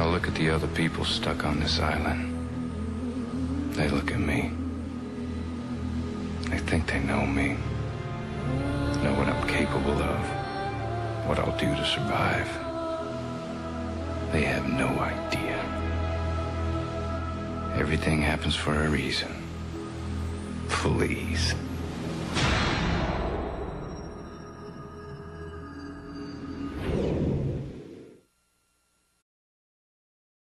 I look at the other people stuck on this island. They look at me. They think they know me. Know what I'm capable of. What I'll do to survive. They have no idea. Everything happens for a reason. Please.